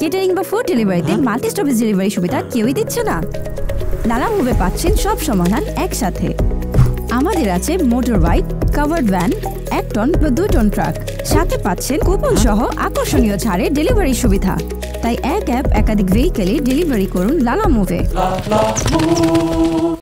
Catering বা food ডেলিভারিতে multi stoppage delivery সুবিধা কেউই দিচ্ছে না। লালা মুভে পাচ্ছেন সব সমাধান একসাথে। আমাদের আছে মোটর বাইক কাভার্ড ভ্যান এক টন বা দুই টন ট্রাক সাথে পাচ্ছেন কুপন সহ আকর্ষণীয় ছাড়ে ডেলিভারি সুবিধা। তাই এক অ্যাপ একাধিক ভেহিকেলে ডেলিভারি করুন লালা মুভে